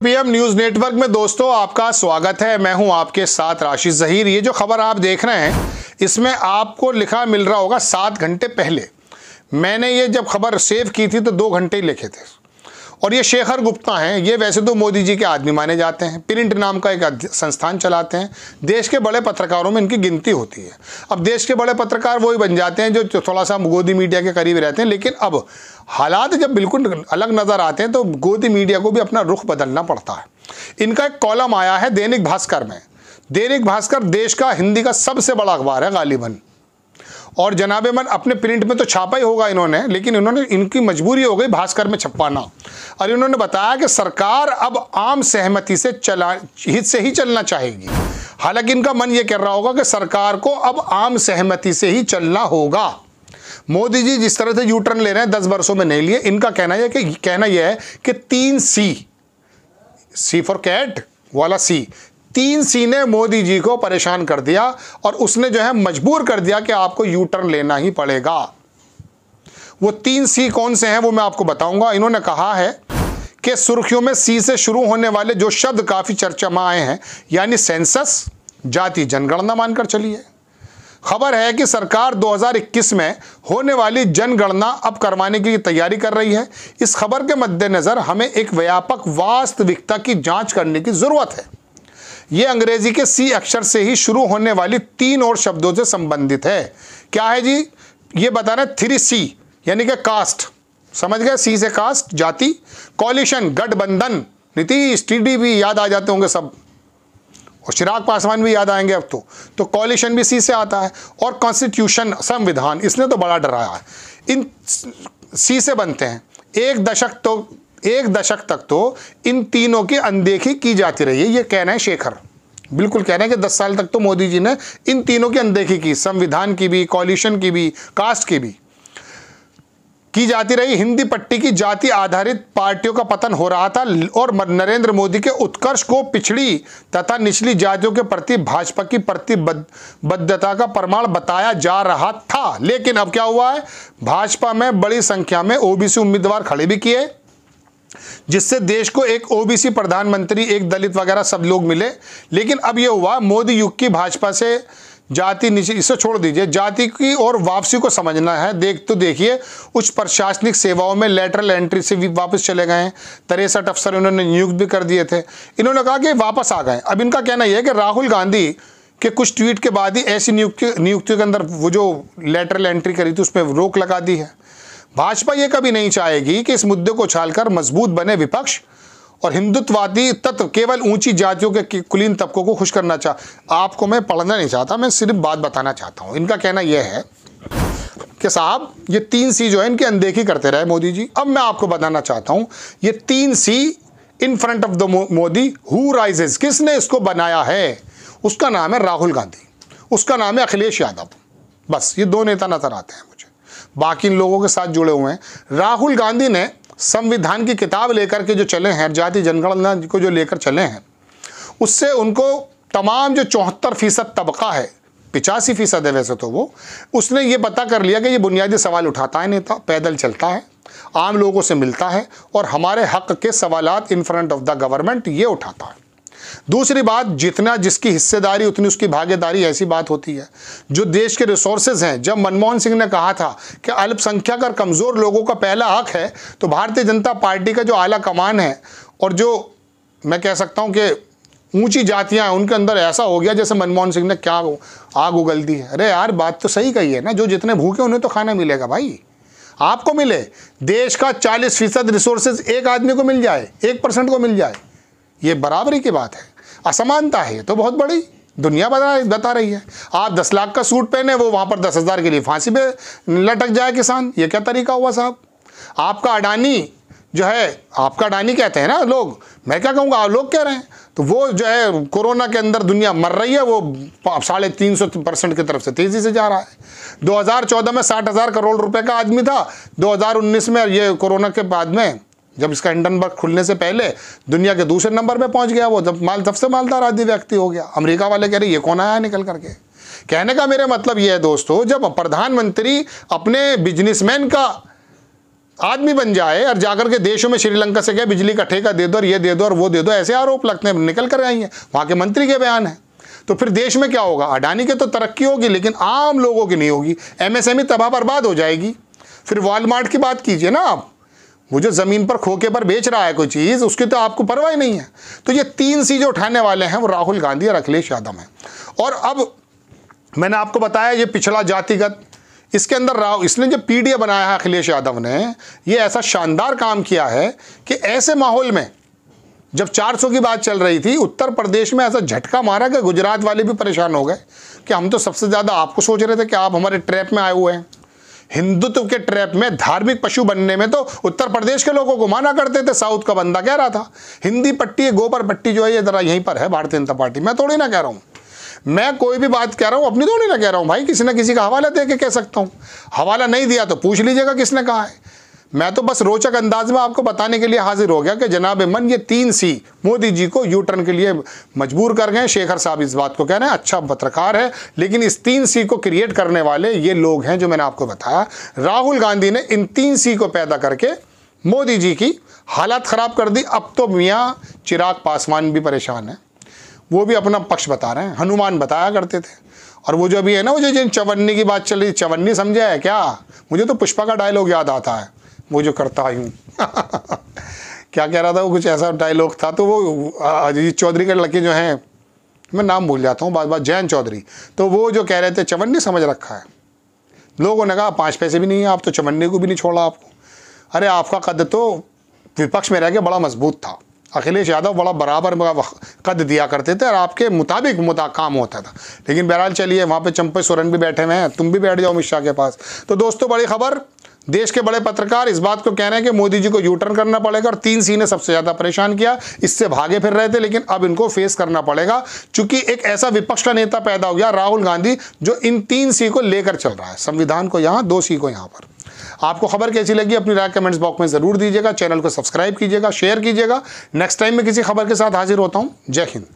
PM news network में दोस्तों आपका स्वागत है। मैं हूँ आपके साथ राशि जहीर। ये जो खबर आप देख रहे हैं, इसमें आपको लिखा मिल रहा होगा सात घंटे पहले। मैंने ये जब खबर सेव की थी तो दो घंटे ही लिखे थे। और ये शेखर गुप्ता हैं, ये वैसे तो मोदी जी के आदमी माने जाते हैं। प्रिंट नाम का एक संस्थान चलाते हैं। देश के बड़े पत्रकारों में इनकी गिनती होती है। अब देश के बड़े पत्रकार वही बन जाते हैं जो थोड़ा सा गोदी मीडिया के करीब रहते हैं, लेकिन अब हालात जब बिल्कुल अलग नज़र आते हैं तो गोदी मीडिया को भी अपना रुख बदलना पड़ता है। इनका एक कॉलम आया है, दैनिक भास्कर में। दैनिक भास्कर देश का हिंदी का सबसे बड़ा अखबार है, गालिबन। और जनाबे मन अपने प्रिंट में तो छापा ही होगा इन्होंने, लेकिन इन्होंने, इनकी मजबूरी हो गई भास्कर में छपवाना और इन्होंने बताया कि सरकार अब आम सहमति से चला, हित से ही चलना चाहेगी। हालाँकि इनका मन ये कर रहा होगा कि सरकार को अब आम सहमति से ही चलना होगा। मोदी जी जिस तरह से यू टर्न ले रहे हैं, दस वर्षों में नहीं लिए, इनका कहना यह कहना यह है कि तीन सी सी फॉर कैट वाला सी तीन सी ने मोदी जी को परेशान कर दिया और उसने जो है मजबूर कर दिया कि आपको यू टर्न लेना ही पड़ेगा। वो तीन सी कौन से हैं वो मैं आपको बताऊँगा। इन्होंने कहा है कि सुर्खियों में सी से शुरू होने वाले जो शब्द काफ़ी चर्चा में आए हैं, यानी सेंसस, जाति, जनगणना मानकर चलिए। खबर है कि सरकार 2021 में होने वाली जनगणना अब करवाने की तैयारी कर रही है। इस खबर के मद्देनज़र हमें एक व्यापक वास्तविकता की जाँच करने की ज़रूरत है। ये अंग्रेज़ी के सी अक्षर से ही शुरू होने वाली तीन और शब्दों से संबंधित है। क्या है जी? ये बता रहे थ्री सी यानी कि कास्ट समझ गए? सी से कास्ट जाति कॉलिशन गठबंधन। नीतीश टीडीपी याद आ जाते होंगे सब। और चिराग पासवान भी याद आएँगे अब तो। तो कॉलिशन भी सी से आता है और कॉन्स्टिट्यूशन संविधान, इसने तो बड़ा डराया है। इन सी से बनते हैं। एक दशक तो एक दशक तक तो इन तीनों की अनदेखी की जाती रही है। ये कह रहे हैं शेखर। बिल्कुल कह रहे हैं कि दस साल तक तो मोदी जी ने इन तीनों की अनदेखी की, संविधान की भी कॉलिशन की भी कास्ट की भी। की जाती रही। हिंदी पट्टी की जाति आधारित पार्टियों का पतन हो रहा था और नरेंद्र मोदी के उत्कर्ष को पिछड़ी तथा निचली जातियों के प्रति भाजपा की प्रतिबद्धता का प्रमाण बताया जा रहा था। लेकिन अब क्या हुआ है? भाजपा में बड़ी संख्या में ओबीसी उम्मीदवार खड़े भी किए। जिससे देश को एक ओबीसी प्रधानमंत्री, एक दलित वगैरह सब लोग मिले। लेकिन अब यह हुआ, मोदी युग की भाजपा से जाति नीचे, इसे छोड़ दीजिए। जाति की और वापसी को समझना है। देख तो देखिए, उच्च प्रशासनिक सेवाओं में लेटरल एंट्री से भी वापस चले गए हैं। तिरसठ अफसर इन्होंने नियुक्त भी कर दिए थे। इन्होंने कहा कि वापस आ गए। अब इनका कहना यह है कि राहुल गांधी के कुछ ट्वीट के बाद ही ऐसी नियुक्ति नियुक्तियों के अंदर वो जो लेटरल एंट्री करी थी उस पर रोक लगा दी है। भाजपा ये कभी नहीं चाहेगी कि इस मुद्दे को छालकर मज़बूत बने विपक्ष और हिंदुत्ववादी तत्व केवल ऊँची जातियों के कुलीन तबकों को खुश करना चाह आपको मैं पढ़ना नहीं चाहता, मैं सिर्फ़ बात बताना चाहता हूँ। इनका कहना यह है कि साहब, ये तीन सी जो है, इनकी अनदेखी करते रहे मोदी जी। अब मैं आपको बताना चाहता हूँ, ये तीन सी in front of the Modi who rises किसने इसको बनाया है? उसका नाम है राहुल गांधी। उसका नाम है अखिलेश यादव। बस, ये दो नेता नज़र आते हैं। बाकी लोगों के साथ जुड़े हुए हैं। राहुल गांधी ने संविधान की किताब लेकर के जो चले हैं जाति जनगणना को जो लेकर चले हैं, उससे उनको तमाम जो चौहत्तर फ़ीसद तबका है, पिचासी फ़ीसद है वैसे तो वो, उसने ये पता कर लिया कि ये बुनियादी सवाल उठाता है नेता पैदल चलता है, आम लोगों से मिलता है और हमारे हक के सवालत in front of the government ये उठाता है। दूसरी बात, जितना जिसकी हिस्सेदारी, उतनी उसकी भागीदारी ऐसी बात होती है। जो देश के रिसोर्सेज हैं, जब मनमोहन सिंह ने कहा था कि अल्पसंख्यक और कमज़ोर लोगों का पहला हक है तो भारतीय जनता पार्टी का जो आला कमान है, और जो मैं कह सकता हूँ कि ऊँची जातियाँ उनके अंदर ऐसा हो गया जैसे मनमोहन सिंह ने क्या आग उगल दी है। अरे यार, बात तो सही कही है ना, जो जितने भूखे, उन्हें तो खाना मिलेगा भाई। आपको मिले, देश का 40 फ़ीसद रिसोर्सेज एक आदमी को मिल जाए, एक परसेंट को मिल जाए। ये बराबरी की बात है। असमानता है तो बहुत बड़ी दुनिया बता बता रही है। आप दस लाख का सूट पहने, वो वहाँ पर दस हज़ार के लिए फांसी पे लटक जाए किसान, ये क्या तरीका हुआ साहब? आपका अडानी जो है, आपका अडानी कहते हैं ना लोग, मैं क्या कहूँगा, आप लोग कह रहे हैं? तो वो जो है, कोरोना के अंदर दुनिया मर रही है, वो साढ़े तीन सौ परसेंट की तरफ़ से तेज़ी से जा रहा है। 2014 में साठ हज़ार करोड़ रुपए का आदमी था 2019 में ये कोरोना के बाद में जब इसका हिंडनबर्ग खुलने से पहले दुनिया के दूसरे नंबर पे पहुँच गया वो, जब माल सबसे मालदार आदि व्यक्ति हो गया। अमेरिका वाले कह रहे ये कौन आया निकल करके? कहने का मेरा मतलब ये है दोस्तों, जब प्रधानमंत्री अपने बिजनेसमैन का आदमी बन जाए और जाकर के देशों में श्रीलंका से क्या बिजली का ठेका दे दो और ये दे दो और वो दे दो, ऐसे आरोप लगते हैं, निकल कर आई हैं। वहाँ के मंत्री के बयान है। तो फिर देश में क्या होगा? अडानी के तो तरक्की होगी, लेकिन आम लोगों की नहीं होगी। एमएसएमई तबाह बर्बाद हो जाएगी। फिर वॉलमार्ट की बात कीजिए ना आप। वो जो ज़मीन पर खोके पर बेच रहा है कोई चीज़, उसकी तो आपको परवाह ही नहीं है। तो ये तीन चीज़ें उठाने वाले हैं, वो राहुल गांधी और अखिलेश यादव हैं। और अब मैंने आपको बताया ये पिछड़ा जातिगत, इसके अंदर राव, इसने जो पीडीए बनाया है अखिलेश यादव ने, ये ऐसा शानदार काम किया है कि ऐसे माहौल में, जब 400 की बात चल रही थी, उत्तर प्रदेश में ऐसा झटका मारा कि गुजरात वाले भी परेशान हो गए कि हम तो सबसे ज़्यादा आपको सोच रहे थे कि आप हमारे ट्रैप में आए हुए हैं। हिंदुत्व के ट्रैप में धार्मिक पशु बनने में तो उत्तर प्रदेश के लोगों को माना करते थे, साउथ का बंदा कह रहा था। हिंदी पट्टी, गोबर पट्टी जो है, ये जरा यहीं पर है, भारतीय जनता पार्टी। मैं थोड़ी ना कह रहा हूँ। मैं कोई भी बात कह रहा हूँ, अपनी थोड़ी ना कह रहा हूँ। भाई, किसी ना किसी का हवाला दे के कह सकता हूँ। हवाला नहीं दिया तो पूछ लीजिएगा किसने कहा है। मैं तो बस रोचक अंदाज में आपको बताने के लिए हाजिर हो गया कि जनाब मन, ये तीन सी मोदी जी को यू टर्न के लिए मजबूर कर गए शेखर साहब इस बात को कह रहे हैं अच्छा पत्रकार है, लेकिन इस तीन सी को क्रिएट करने वाले ये लोग हैं जो मैंने आपको बताया। राहुल गांधी ने इन तीन सी को पैदा करके मोदी जी की हालत ख़राब कर दी। अब तो मियाँ चिराग पासवान भी परेशान है। वो भी अपना पक्ष बता रहे हैं, हनुमान बताया करते थे। और वो जो अभी है ना, वो जो जिन चवन्नी की बात चल रही, चवन्नी समझा है क्या? मुझे तो पुष्पा का डायलॉग याद आता है। वो जो करता हूँ क्या कह रहा था वो कुछ ऐसा डायलॉग था तो वो अजीत चौधरी के लड़के जो हैं, मैं नाम भूल जाता हूँ बात बात जैन चौधरी तो वो जो कह रहे थे, चवन्नी समझ रखा है। लोगों ने कहा, पाँच पैसे भी नहीं है आप तो चवन्नी को भी नहीं छोड़ा आपको। अरे, आपका कद तो विपक्ष में रह के बड़ा मज़बूत था। अखिलेश यादव बड़ा बराबर कद दिया करते थे और आपके मुताबिक मुता, काम होता था। लेकिन बहरहाल चलिए, वहाँ पे चंपे सोरेन भी बैठे हुए हैं, तुम भी बैठ जाओ अमित शाह के पास। तो दोस्तों, बड़ी खबर देश के बड़े पत्रकार इस बात को कह रहे हैं कि मोदी जी को यूटर्न करना पड़ेगा और तीन सी ने सबसे ज़्यादा परेशान किया। इससे भागे फिर रहे थे, लेकिन अब इनको फेस करना पड़ेगा, चूँकि एक ऐसा विपक्ष का नेता पैदा हो गया, राहुल गांधी, जो इन तीन सी को लेकर चल रहा है। संविधान को यहाँ, दो सी को यहाँ पर। आपको खबर कैसी लगी अपनी राय कमेंट्स बॉक्स में ज़रूर दीजिएगा चैनल को सब्सक्राइब कीजिएगा शेयर कीजिएगा। नेक्स्ट टाइम में किसी खबर के साथ हाजिर होता हूँ। जय हिंद।